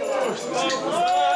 Vamos!